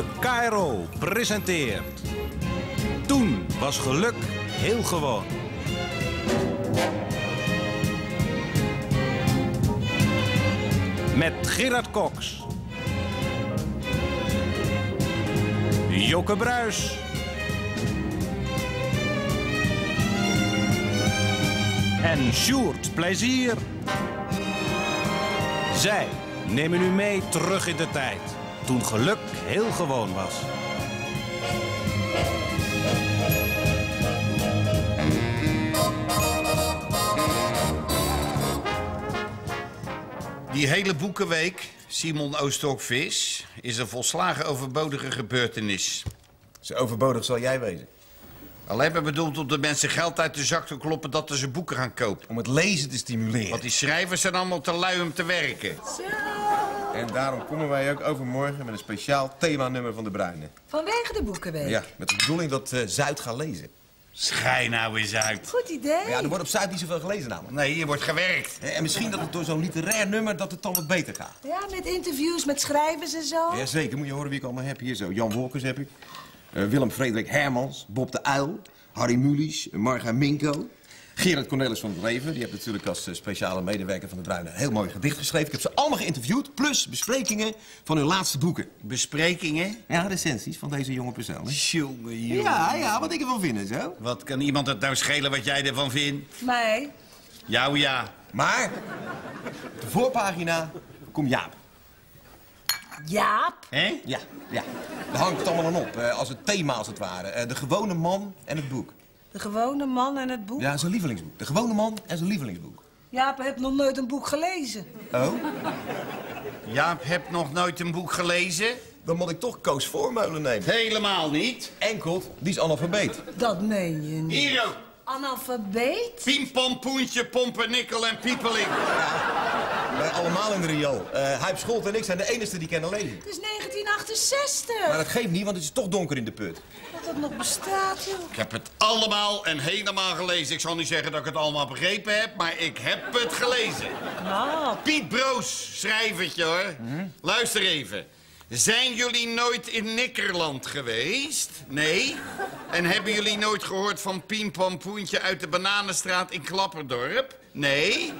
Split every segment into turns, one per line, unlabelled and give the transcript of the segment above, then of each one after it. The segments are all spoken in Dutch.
De KRO presenteert. Toen was geluk heel gewoon. Met Gerard Cox. Joke Bruis. En Sjoerd Plezier. Zij nemen u mee terug in de tijd. Toen geluk heel gewoon was.
Die hele boekenweek, Simon Oostokvis, is een volslagen overbodige gebeurtenis.
Zo overbodig zal jij wezen.
Al hebben bedoeld om de mensen geld uit de zak te kloppen dat ze boeken gaan kopen.
Om het lezen te stimuleren.
Want die schrijvers zijn allemaal te lui om te werken.
En daarom komen wij ook overmorgen met een speciaal themanummer van de Bruine.
Vanwege de boekenweek.
Ja, met de bedoeling dat eh, Zuid gaat lezen.
Schij nou eens uit.
Goed idee.
Ja, er wordt op Zuid niet zoveel gelezen namelijk.
Nee, hier wordt gewerkt.
En misschien dat het door zo'n literair nummer dat het dan wat beter gaat.
Ja, met interviews met schrijvers en zo.
Jazeker, moet je horen wie ik allemaal heb hier zo. Jan Wolkers heb ik. Eh, Willem Frederik Hermans, Bob de Uil, Harry Mulisch, Marga Minko. Gerard Cornelis van het Leven, die heeft natuurlijk als eh, speciale medewerker van de Bruine een heel mooi gedicht geschreven. Ik heb ze allemaal geïnterviewd, plus besprekingen van hun laatste boeken.
Besprekingen?
Ja, recensies van deze jonge personen.
Jongen, jongen.
Ja, ja, wat ik ervan vind, zo.
Wat kan iemand het nou schelen wat jij ervan vindt?
Mij?
Jou ja.
Maar, op de voorpagina komt Jaap.
Jaap?
Hè?
Ja, ja. Daar hangt het allemaal aan op, eh, als het thema als het ware. Eh, de gewone man en het boek.
De gewone man en het boek?
Ja, zijn lievelingsboek. De gewone man en zijn lievelingsboek.
Jaap heeft nog nooit een boek gelezen.
Oh?
Jaap hebt nog nooit een boek gelezen?
Dan moet ik toch Koos Voormeulen nemen.
Helemaal niet.
Enkel, die is analfabeet.
Dat meen je niet.
Hier ook.
Analfabeet?
Piem, poentje, pompernikkel en piepeling.
Wij allemaal in de riool. Uh, Huip Scholt en ik zijn de enigste die kennen lezen.
Het is 1968.
Maar dat geeft niet, want het is toch donker in de put.
Dat het nog bestaat, joh.
Ik heb het allemaal en helemaal gelezen. Ik zal niet zeggen dat ik het allemaal begrepen heb, maar ik heb het gelezen.
Nou,
Piet Broos, schrijvertje hoor. Luister even. Zijn jullie nooit in Nikkerland geweest? Nee? En hebben jullie nooit gehoord van Piem Pam Poentje uit de Bananenstraat in Klapperdorp? Nee?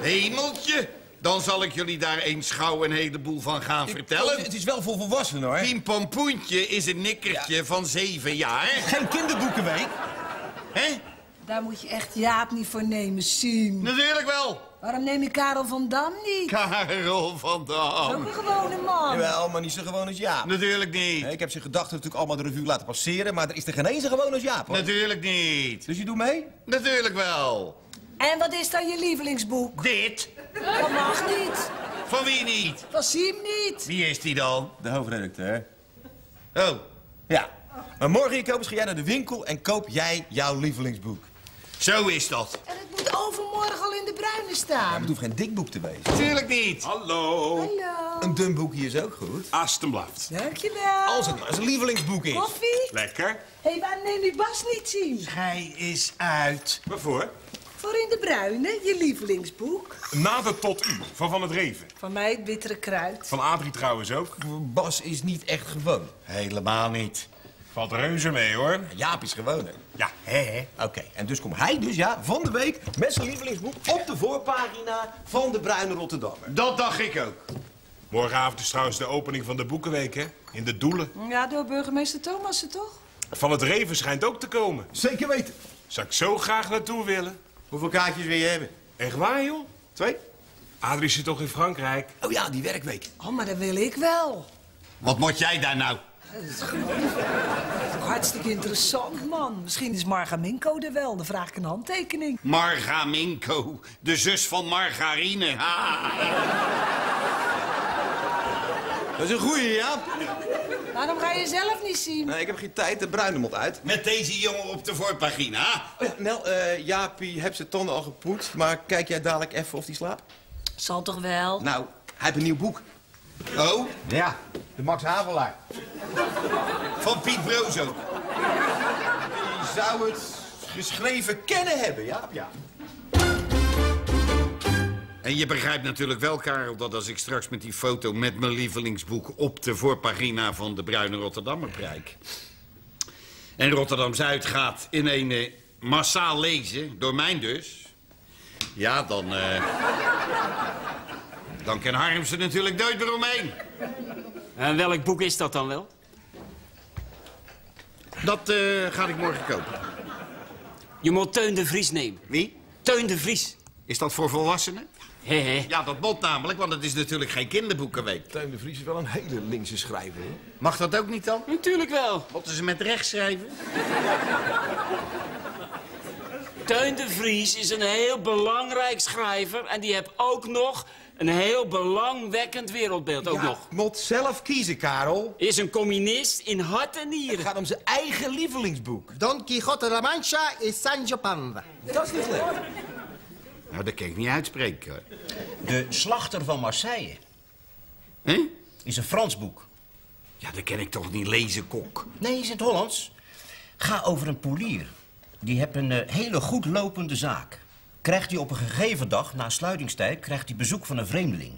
Hemeltje? Dan zal ik jullie daar eens gauw een heleboel van gaan vertellen.
Het is wel voor volwassenen, hoor.
Piem Pam Poentje is een nikkertje van zeven jaar.
Geen kinderboekenweek.
Hè?
daar moet je echt Jaap niet voor nemen, Siem.
Natuurlijk wel.
Waarom neem je Karel van Dam niet?
Karel van
Ook
Dam.
een gewone man.
Jawel, maar niet zo gewoon als Jaap.
Natuurlijk niet.
Ik heb zijn gedachten natuurlijk allemaal de revue laten passeren, maar er is er geen eens zo gewoon als Jaap, hoor.
Natuurlijk niet.
Dus je doet mee?
Natuurlijk wel.
En wat is dan je lievelingsboek?
Dit?
Dat mag niet.
Van wie niet?
Van Siem niet.
Wie is die dan?
De hoofdredacteur.
Oh,
Ja. Maar morgen, Jacobus, ga jij naar de winkel en koop jij jouw lievelingsboek.
Zo is dat.
En het moet overmorgen al in de bruine
Ja,
staan.
het hoeft geen dik boek te wezen.
Tuurlijk niet.
Hallo.
Hallo.
Een dun boekje is ook goed.
Alsjeblieft.
Dankjewel.
Als het maar zijn lievelingsboek is.
Koffie?
Lekker.
Hé, hey, waarom neem je Bas niet zien?
Hij is uit.
Waarvoor?
Voor in de bruine, je lievelingsboek.
Nader tot u, van Van het Reven.
Van mij het bittere kruid.
Van Adrie trouwens ook.
Bas is niet echt gewoon.
Helemaal niet.
Valt reuze mee, hoor.
Jaap is gewoon. hè.
Ja, hè, hè.
Oké, en dus komt hij dus ja, van de week met zijn lievelingsboek op de voorpagina van de Bruine Rotterdammer.
Dat dacht ik ook.
Morgenavond is trouwens de opening van de Boekenweek, hè? In de Doelen.
Ja, door burgemeester Thomassen, toch?
Van het Reven schijnt ook te komen.
Zeker weten.
Zou ik zo graag naartoe willen.
Hoeveel kaartjes wil je hebben?
Echt waar, joh?
Twee?
Adrie zit toch in Frankrijk?
Oh ja, die werkweek.
Oh, maar dat wil ik wel.
Wat moet jij daar nou?
Dat is gewoon toch hartstikke interessant, man. Misschien is Margaminko er wel. Dan vraag ik een handtekening.
Margaminko, de zus van Margarine. Ha.
Dat is een goeie, ja.
Waarom ga je zelf niet zien?
Nee, ik heb geen tijd, de Bruine moet uit.
Met deze jongen op de voorpagina.
Oh ja, Nel, eh Jaapie heeft zijn tanden al gepoetst, maar kijk jij dadelijk even of hij slaapt?
Zal toch wel?
Nou, hij heeft een nieuw boek.
Oh,
Ja, de Max Havelaar.
van Piet Broos ook.
Die zou het geschreven kennen hebben, ja? Ja.
En je begrijpt natuurlijk wel, Karel, dat als ik straks met die foto met mijn lievelingsboek op de voorpagina van de Bruine Rotterdammer prijk. En Rotterdam-Zuid gaat in een eh, massaal lezen, door mij dus. Ja, dan... eh dan kan Harmsen natuurlijk nooit meer omheen.
En welk boek is dat dan wel?
Dat eh, ga ik morgen kopen.
Je moet Teun de Vries nemen.
Wie?
Teun de Vries.
Is dat voor volwassenen?
Hé, hé.
Ja, dat bot namelijk, want het is natuurlijk geen kinderboekenweek.
Teun de Vries is wel een hele linkse schrijver, hoor.
Mag dat ook niet dan?
Natuurlijk wel.
Moeten ze met rechts schrijven?
Teun de Vries is een heel belangrijk schrijver... en die heeft ook nog een heel belangwekkend wereldbeeld. Ook nog.
Mot zelf kiezen, Karel.
Is een communist in hart en
Het
nieren.
gaat om zijn eigen lievelingsboek.
Don Quixote de la Mancha is Sancho Panza.
Dat is niet slecht.
Nou, dat kan ik niet uitspreken.
De Slachter van Marseille
Hè?
is een Frans boek.
Ja, dat kan ik toch niet lezen, kok.
Nee, is in het Hollands. Ga over een polier. Die heeft een eh, hele goed lopende zaak. Krijgt hij op een gegeven dag, na sluitingstijd, krijgt hij bezoek van een vreemdeling.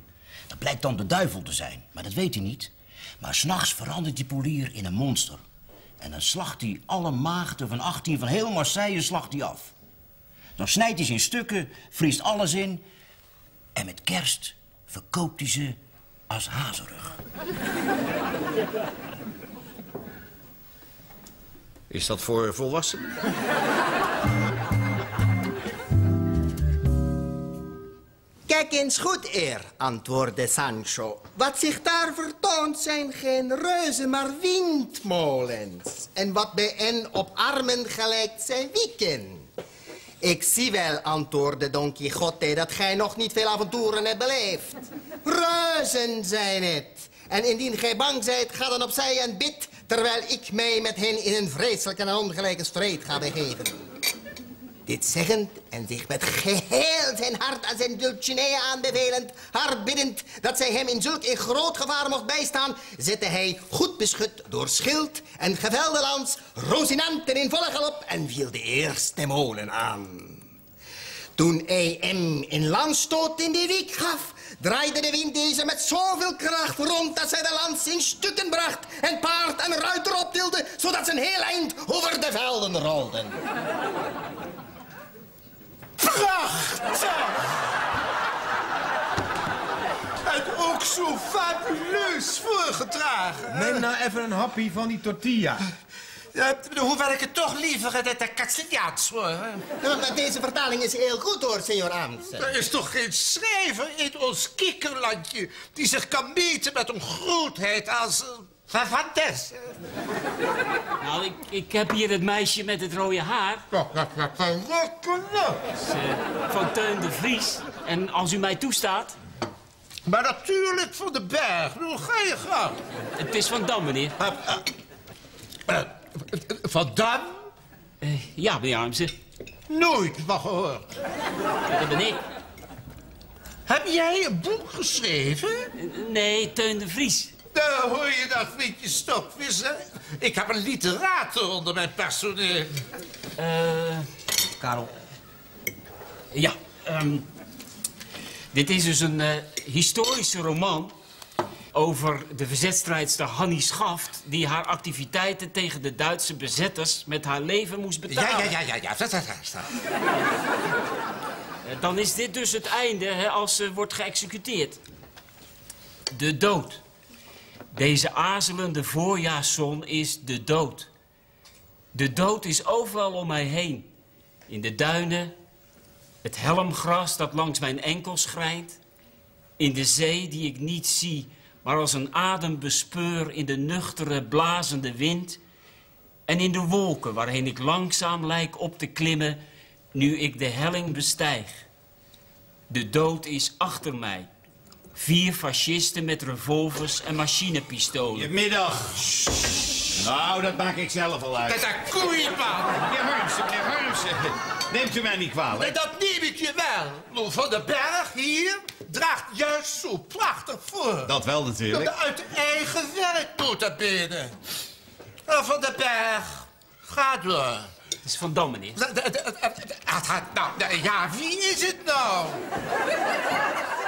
Dat blijkt dan de duivel te zijn, maar dat weet hij niet. Maar s'nachts verandert die polier in een monster. En dan slacht hij alle maagden van 18 van heel Marseille slacht hij af. Dan snijdt hij ze in stukken, vriest alles in... en met kerst verkoopt hij ze als hazerug.
Is dat voor volwassenen?
Kijk eens goed, eer, antwoordde Sancho. Wat zich daar vertoont zijn geen reuzen, maar windmolens. En wat bij hen op armen gelijkt zijn wieken. Ik zie wel, antwoordde Don Quixote, dat gij nog niet veel avonturen hebt beleefd. Reuzen zijn het. En indien gij bang zijt, ga dan opzij en bid... terwijl ik mij met hen in een vreselijke en ongelijke strijd ga begeven. Dit zeggend en zich met geheel zijn hart aan zijn Dulcinea aanbevelend, haar biddend dat zij hem in zulk een groot gevaar mocht bijstaan, zette hij, goed beschut door schild en gevelde lans, Rosinante in volle galop en viel de eerste molen aan. Toen hij hem een lansstoot in de wiek gaf, draaide de wind deze met zoveel kracht rond dat zij de lans in stukken bracht en paard en ruiter optilde, zodat een heel eind over de velden rolden.
En ook zo fabuleus voorgedragen.
Neem nou even een happy van die tortilla.
Ja, hoewel ik het toch liever het het Castiliaans hoor.
Ja, maar deze vertaling is heel goed hoor, senor Amundsen.
Er is toch geen schrijver in ons kikkerlandje... die zich kan meten met een grootheid als... Cervantes.
Nou, ik, ik heb hier het meisje met het rode haar.
Is
eh, van Teun de Vries. En als u mij toestaat,
Maar natuurlijk van de berg. Hoe ga je gang?
het is van Dam, meneer.
Eh, Van Dam?
Eh, ja, meneer Armsen,
Nooit van gehoord.
dat ben ik.
Heb jij een boek geschreven?
Eh, Nee, Teun de Vries.
Daar hoor je dat vriendje stokvissen. Ik heb een literator onder mijn personeel.
Eh,
Karel,
ja, ehm, dit is dus een eh, historische roman over de verzetstrijdster Hannie Schaft... die haar activiteiten tegen de Duitse bezetters met haar leven moest betalen.
Ja, ja, ja, ja, ja. Dat, dat, dat, dat.
Eh, Dan is dit dus het einde hè, als ze wordt geëxecuteerd. De dood. Deze aarzelende voorjaarszon is de dood. De dood is overal om mij heen. In de duinen, het helmgras dat langs mijn enkels grijnt. In de zee die ik niet zie, maar als een adem bespeur in de nuchtere, blazende wind. En in de wolken waarheen ik langzaam lijk op te klimmen, nu ik de helling bestijg. De dood is achter mij. Vier fascisten met revolvers en machinepistolen.
Goedemiddag. Nou, dat maak ik zelf al uit.
Dat is koeienman.
Meneer Harmsen, meneer Harmsen. Neemt u mij niet kwalijk?
En dat neem ik je wel. Van den Berg hier draagt juist zo prachtig voor.
Dat wel natuurlijk.
Dat uit eigen werk nota bene. Nou, Van den Berg, ga door.
Het is Van Dam, meneer.
Nou, nou, ja, wie is het nou?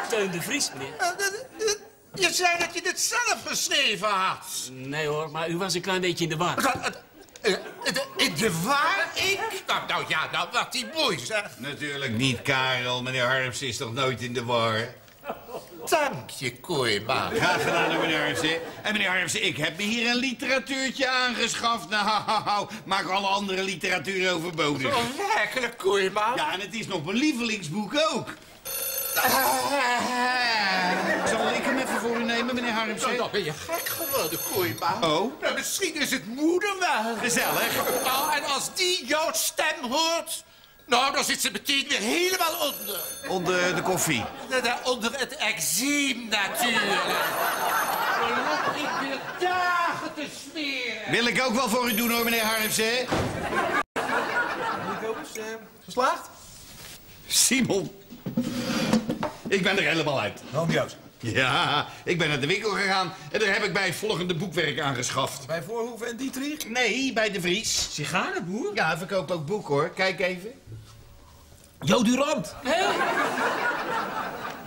Teun de Vries, meneer.
Eh, eh, eh, Je zei dat je dit zelf geschreven had.
Nee hoor, maar u was een klein beetje in de war.
In de waar ik? Nou, nou ja, nou wat die boei zeg.
Natuurlijk niet, Karel. Meneer Harms is toch nooit in de war?
Dank je, Kooiman.
Graag gedaan, meneer Harmsen. En meneer Harmsen, ik heb me hier een literatuurtje aangeschaft. Nou, maak alle andere literatuur overbodig.
Oh, werkelijk, Kooiman?
Ja, en het is nog mijn lievelingsboek ook. Zal ik hem even voor u nemen, meneer Harmsen?
Nou, dan ben je gek geworden, Kooiman.
Oh?
Nou, misschien is het moeder wel.
Gezellig.
Nou, en als die jouw stem hoort... Nou, dan zit ze meteen weer helemaal onder.
Onder de koffie.
Da- da- Onder het eczeem natuurlijk. Dan loop ik weer dagen te smeren.
Wil ik ook wel voor u doen, hoor, meneer Harmsen.
Geslaagd?
Simon. Ik ben er helemaal uit.
Waarom?
Ja, ik ben naar de winkel gegaan en daar heb ik bij het volgende boekwerk aangeschaft.
Bij Voorhoeven en Dietrich?
Nee, bij de Vries.
Sigarenboer?
Ja, hij verkoopt ook boek hoor. Kijk even.
Jo Durant.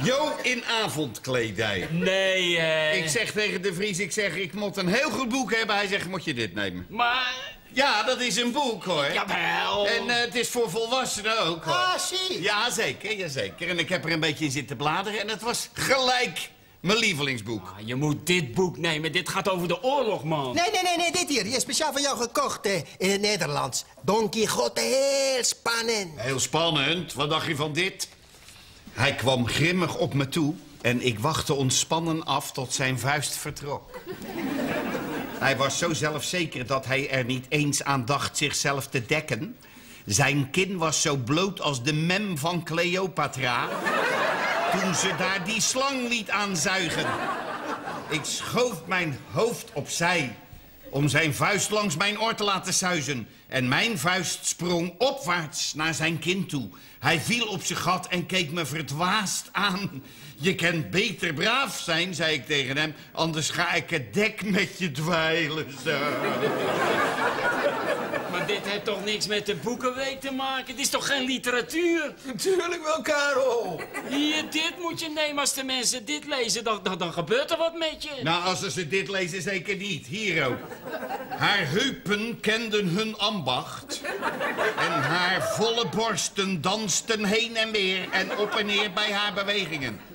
Jo in avondkledij.
Nee, eh...
Ik zeg tegen de Vries, ik zeg, ik moet een heel goed boek hebben. Hij zegt, moet je dit nemen?
Maar...
Ja, dat is een boek hoor.
Jawel.
En eh, het is voor volwassenen ook hoor.
Ah, zie.
Ja, zeker, ja, zeker. En ik heb er een beetje in zitten bladeren en het was gelijk mijn lievelingsboek.
Ah, Je moet dit boek nemen. Dit gaat over de oorlog, man.
Nee, nee, nee, nee, dit hier. Je is speciaal voor jou gekocht eh, in het Nederlands. Don Quixote, heel spannend.
Heel spannend. Wat dacht je van dit? Hij kwam grimmig op me toe en ik wachtte ontspannen af tot zijn vuist vertrok. Hij was zo zelfzeker dat hij er niet eens aan dacht zichzelf te dekken. Zijn kin was zo bloot als de mem van Cleopatra... toen ze daar die slang liet aanzuigen. Ik schoof mijn hoofd opzij om zijn vuist langs mijn oor te laten suizen. En mijn vuist sprong opwaarts naar zijn kin toe. Hij viel op zijn gat en keek me verdwaasd aan. Je kent beter braaf zijn, zei ik tegen hem, anders ga ik het dek met je dweilen. Zo.
Maar dit heeft toch niks met de boekenweek te maken? Het is toch geen literatuur?
Natuurlijk wel, Karel.
Hier, dit moet je nemen. Als de mensen dit lezen, dan, dan, dan gebeurt er wat met je.
Nou, als ze dit lezen, zeker niet. Hier ook. Haar heupen kenden hun ambacht. En haar volle borsten dansten heen en weer en op en neer bij haar bewegingen.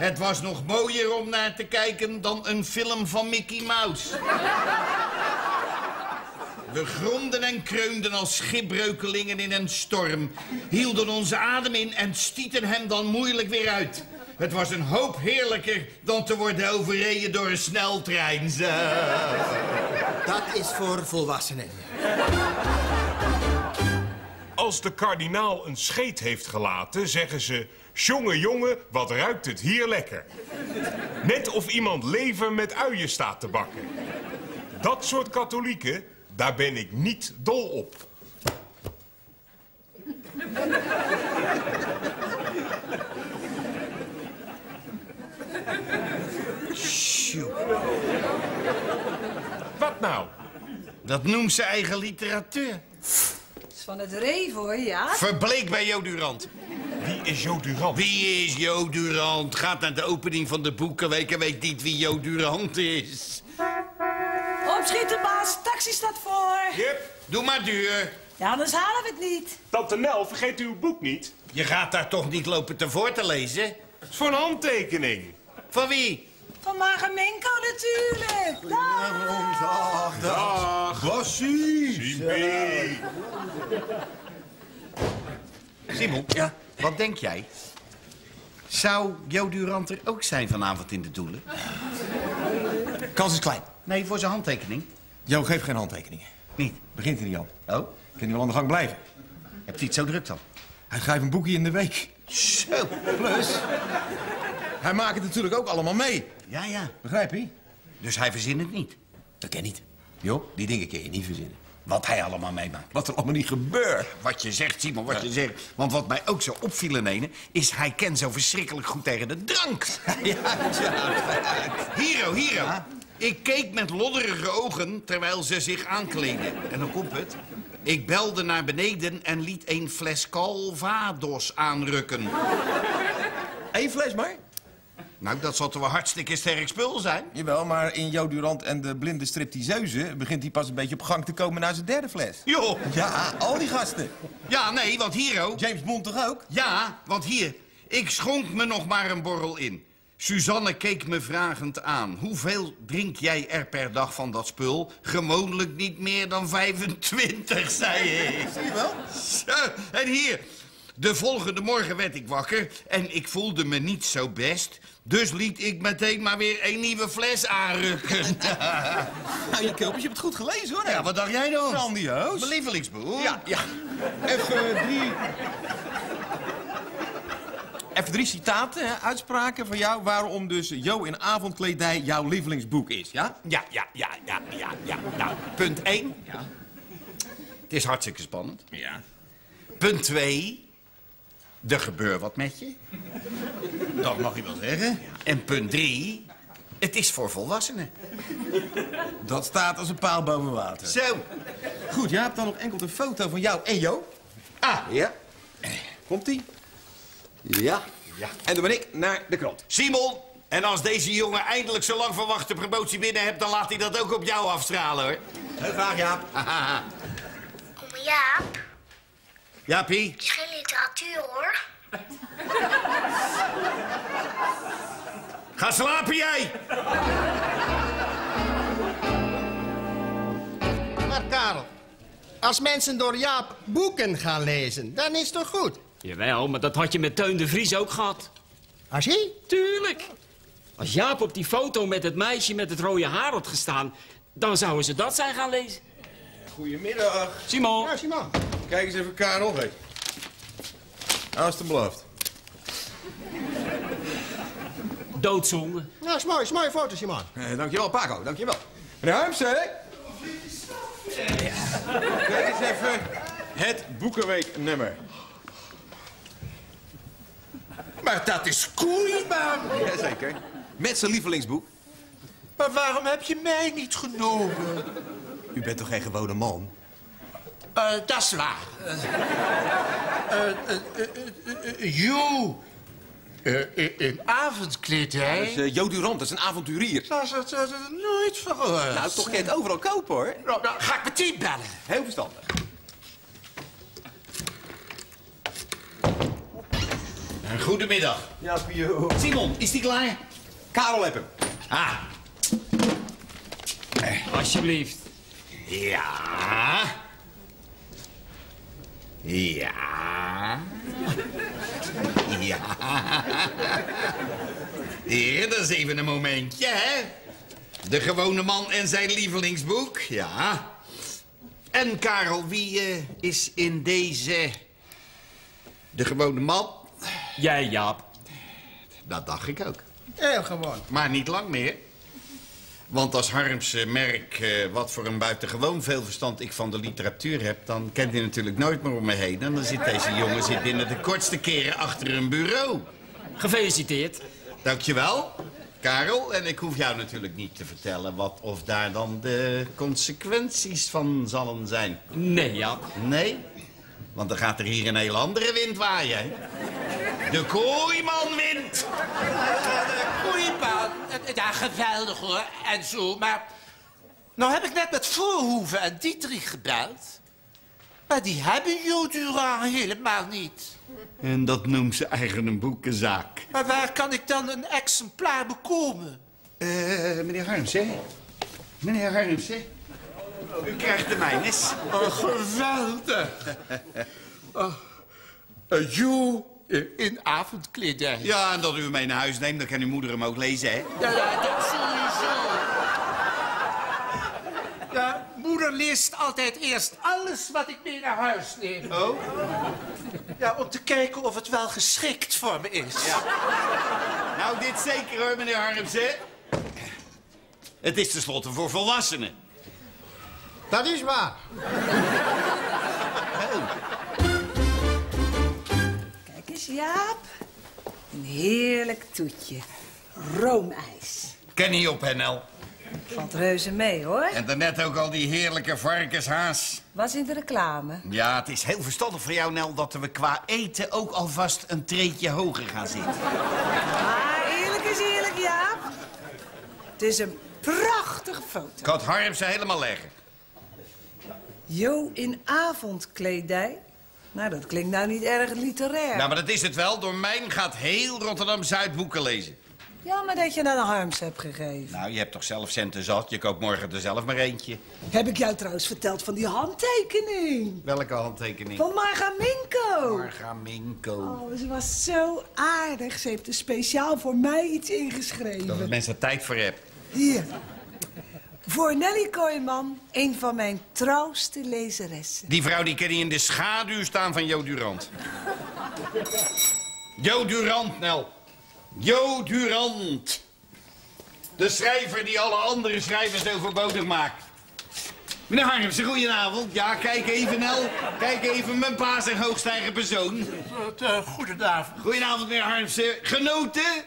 Het was nog mooier om naar te kijken dan een film van Mickey Mouse. We gromden en kreunden als schipbreukelingen in een storm. Hielden onze adem in en stieten hem dan moeilijk weer uit. Het was een hoop heerlijker dan te worden overreden door een sneltrein.
Dat is voor volwassenen.
Als de kardinaal een scheet heeft gelaten, zeggen ze... Jonge jongen, wat ruikt het hier lekker. Net of iemand lever met uien staat te bakken. Dat soort katholieken, daar ben ik niet dol op. Wat nou?
Dat noemt ze eigen literatuur.
Is van het reven, hoor, ja?
Verbleek bij Jo Durant.
Wie is Jo Durant?
Wie is Jo Durant? Gaat naar de opening van de boekenweek en weet niet wie Jo Durant is.
Opschieten, baas. Taxi staat voor.
Jip,
Doe maar duur.
Ja, anders halen we het niet.
tante Nel, vergeet uw boek niet.
Je gaat daar toch niet lopen te voor te lezen?
Het is voor een handtekening.
Van wie?
Van Magamenko natuurlijk. Dag.
Dag.
Bassie.
Simpie.
Simon, ja? wat denk jij? Zou Jo Durant er ook zijn vanavond in de doelen?
Kans is klein.
Nee, voor zijn handtekening.
Jo, geef geen handtekeningen.
Niet.
Begint er niet aan.
Oh?
Kan hij wel aan de gang blijven?
Hebt u het zo druk dan?
Hij schrijft een boekje in de week.
Zo.
Plus, hij maakt het natuurlijk ook allemaal mee.
Ja, ja.
Begrijp je?
Dus hij verzint het niet.
Dat ken niet. Jo, die dingen kun je niet verzinnen.
Wat hij allemaal meemaakt.
Wat er allemaal niet gebeurt.
Wat je zegt, Simon, wat je zegt. Want wat mij ook zo opviel in ene, is hij kent zo verschrikkelijk goed tegen de drank.
Ja, ja.
Hero, Hero. Ik keek met lodderige ogen terwijl ze zich aankleden. En dan komt het. Ik belde naar beneden en liet een fles Calvados aanrukken.
Eén fles maar.
Nou, dat zal toch wel hartstikke sterk spul zijn?
Jawel, maar in Jo Durant en de blinde stripteaseuse... begint hij pas een beetje op gang te komen na zijn derde fles.
Joh.
Ja, al die gasten.
Ja, nee, want hier ook.
James Bond toch ook?
Ja, want hier. Ik schonk me nog maar een borrel in. Suzanne keek me vragend aan. Hoeveel drink jij er per dag van dat spul? Gewoonlijk niet meer dan 25, zei ik.
Zie je wel?
Zo, en hier. De volgende morgen werd ik wakker en ik voelde me niet zo best. Dus liet ik meteen maar weer een nieuwe fles aanrukken.
Nou, je Kelpers, je hebt het goed gelezen, hoor.
Ja, wat dacht jij dan?
Grandioos.
Mijn lievelingsboek.
Ja, ja. Even drie... Even drie citaten, hè, uitspraken van jou... waarom dus Jo in avondkledij jouw lievelingsboek is, ja?
Ja, ja, ja, ja, ja, ja. Nou, punt 1.
Ja.
Het is hartstikke spannend.
Ja.
Punt 2. Er gebeurt wat met je.
Dat mag je wel zeggen.
En punt 3. Het is voor volwassenen.
Dat staat als een paal boven water.
Zo.
Goed, jij hebt dan nog enkel een foto van jou en Jo.
Ah,
Ja. Komt-ie? Ja. ja. En dan ben ik naar de krant.
Simon. En als deze jongen eindelijk zo lang verwachte promotie binnen hebt... dan laat hij dat ook op jou afstralen, hoor.
Heel graag, Jaap.
Oma Jaap,
Jaapie.
is geen literatuur hoor.
Ga slapen, jij.
Maar Karel, als mensen door Jaap boeken gaan lezen, dan is het toch goed?
Jawel, maar dat had je met Teun de Vries ook gehad.
Als hij?
Tuurlijk. Als Jaap op die foto met het meisje met het rode haar had gestaan... dan zouden ze dat zijn gaan lezen.
Goedemiddag.
Simon.
Ja, Simon.
Kijk eens even Karel. Hey. Als het beloofd.
Doodzonde.
Ja, is mooi, is mooie foto, Simon.
Eh, dankjewel, Paco. Dankjewel. Meneer Harmsen. Kijk eens even het boekenweeknummer.
Maar dat is Koeiman.
Jazeker. Met zijn lievelingsboek.
Maar waarom heb je mij niet genomen?
U bent toch geen gewone man?
Eh, dat is waar. Eh, eh, in- in avondkledij.
Dat is Jo Durant, dat is een avonturier.
Dat is het nooit verhoord.
Nou, toch kan je het overal kopen, hoor.
Nou, nou, ga ik meteen bellen.
Heel verstandig.
Goedemiddag.
Ja, Pio.
Simon, is die klaar?
Karel heb hem.
Ah,
Alsjeblieft.
ja. Ja. Ja. Hier, dat is even een momentje, hè? De gewone man en zijn lievelingsboek, ja. En Karel, wie eh, is in deze... De gewone man?
Jij, Jaap.
Dat dacht ik ook.
Heel gewoon.
Maar niet lang meer. Want als Harms eh, merk eh, wat voor een buitengewoon veel verstand ik van de literatuur heb... dan kent hij natuurlijk nooit meer om me heen. En dan zit deze jongen zit binnen de kortste keren achter een bureau.
Gefeliciteerd.
Dankjewel, Karel. En ik hoef jou natuurlijk niet te vertellen wat of daar dan de consequenties van zullen zijn.
Nee, Jaap.
Nee? Want dan gaat er hier een hele andere wind waaien. De kooimanwind.
Koeiman. Eh, Ja, geweldig hoor. En zo, maar... Nou heb ik net met Voorhoeven en Dietrich gebeld. Maar die hebben Jo Durand helemaal niet.
En dat noemt ze eigen een boekenzaak.
Maar waar kan ik dan een exemplaar bekomen?
Eh, meneer Harms, hè? Meneer Harms, hè? U krijgt de mijnes.
Oh, geweldig. Oh, Jo eh, in avondkledij.
Ja, en dat u hem mee naar huis neemt, dan kan uw moeder hem ook lezen, hè?
Ja, ja, dat sowieso. Ja, moeder leest altijd eerst alles wat ik mee naar huis neem.
Oh?
Ja, om te kijken of het wel geschikt voor me is.
Nou, dit zeker hoor, meneer Harms, hè? Het is tenslotte voor volwassenen.
Dat is waar.
Kijk eens, Jaap. Een heerlijk toetje. Roomijs.
Ken niet op, hè, Nel?
Valt reuze mee, hoor.
En daarnet ook al die heerlijke varkenshaas.
Was in de reclame.
Ja, het is heel verstandig voor jou, Nel, dat we qua eten ook alvast een treetje hoger gaan zitten.
Maar eerlijk eens eerlijk, Jaap. Het is een prachtige foto.
Ik had Harmsen helemaal leggen.
Jo in avondkledij. Nou, dat klinkt nou niet erg literair.
Nou, maar dat is het wel. Door mij gaat heel Rotterdam-Zuid boeken lezen.
Ja, maar dat je dat een Harms hebt gegeven.
Nou, je hebt toch zelf centen zat? Je koopt morgen er zelf maar eentje.
Heb ik jou trouwens verteld van die handtekening?
Welke handtekening?
Van Marga Minko.
Marga Minko.
Oh, ze was zo aardig. Ze heeft er speciaal voor mij iets ingeschreven.
Dat mensen tijd voor hebt.
Hier. Voor Nelly Kooijman, een van mijn trouwste lezeressen.
Die vrouw die ken je in de schaduw staan van Jo Durant. Jo Durant, Nel. Jo Durant. De schrijver die alle andere schrijvers overbodig maakt. Meneer Harmsen, goedenavond. Ja, kijk even, Nel. Kijk even, mijn paas en hoogstijger persoon.
Uh, goedenavond.
Goedenavond, meneer Harmsen. Genoten?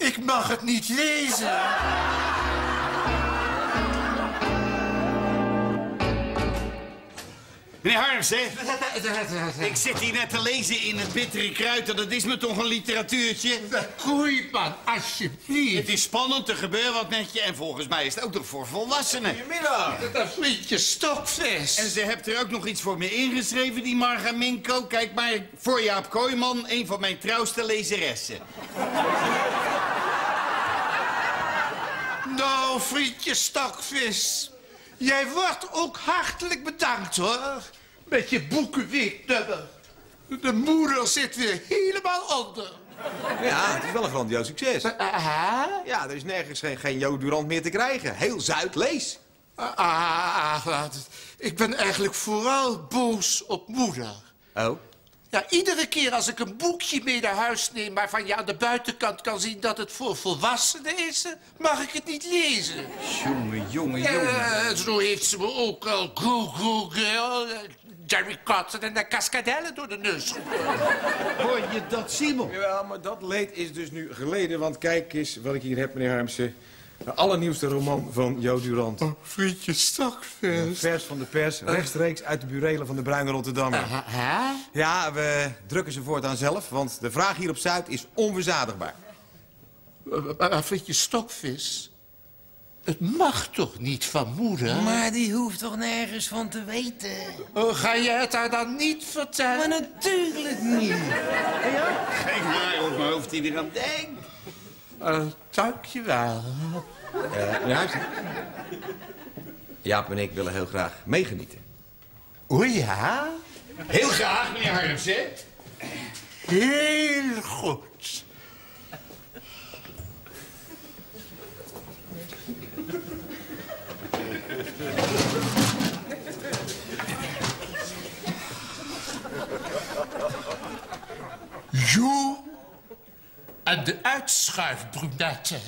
Ik mag het niet lezen.
Meneer Harmsen, ik zit hier net te lezen in het bittere kruid. en Dat is me toch een literatuurtje?
Koeiman, alsjeblieft.
Het is spannend, er gebeurt wat met je... en volgens mij is het ook nog voor volwassenen.
Goedemiddag.
Dat vriendje stokvis.
En ze hebt er ook nog iets voor me ingeschreven, die Marga Minko. Kijk maar, voor Jaap Kooijman, een van mijn trouwste lezeressen.
Nou, vriendje stokvis. Jij wordt ook hartelijk bedankt, hoor. Met je boekenweeknummer. De moeder zit weer helemaal onder.
Ja, het is wel een grandioos succes.
Aha.
Ja, er is nergens geen, geen Jo Durant meer te krijgen. Heel Zuid, lees.
Ah, wat- ik ben eigenlijk vooral boos op moeder.
Oh?
Ja, iedere keer als ik een boekje mee naar huis neem... waarvan je aan de buitenkant kan zien dat het voor volwassenen is... mag ik het niet lezen.
Jongen, jongen, jongen.
Eh, zo heeft ze me ook al Goo Goo Girl, Jerry Cotton en de Cascadellen door de neus.
Hoor je dat, Simon?
Ja, maar dat leed is dus nu geleden. Want kijk eens wat ik hier heb, meneer Harmsen. De allernieuwste roman van Jo Durant.
Vriendje Stokvis.
Vers van de pers, rechtstreeks uit de burelen van de Bruine Rotterdammer.
Hè?
Ja, we drukken ze voortaan zelf, want de vraag hier op Zuid is onverzadigbaar.
Maar vriendje Stokvis, het mag toch niet van moeder?
Maar die hoeft toch nergens van te weten?
Oh, ga je het haar dan niet vertellen?
Maar natuurlijk niet.
Geen haar op mijn hoofd die er aan denkt.
Uh, dankjewel.
Eh. Jaap en ik willen heel graag meegenieten.
O ja?
Heel graag, meneer Harmsen.
Heel goed. En de uitschuifbrunette.